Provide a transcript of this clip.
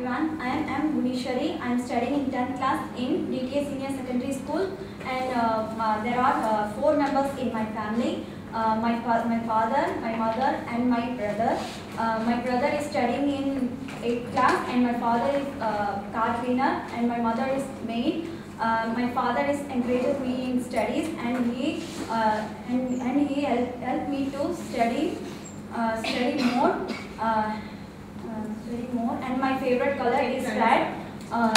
Everyone, I am M. Bhuvenashwari. I am studying in 10th class in DTA Senior Secondary School and uh, uh, there are uh, four members in my family. Uh, my, fa- my father, my mother and my brother. Uh, my brother is studying in 8th class and my father is uh, car cleaner and my mother is maid. My father is encourages me in studies and he and, and he helped, helped me to study study more. Uh, uh, study more and my favorite color is red. Uh,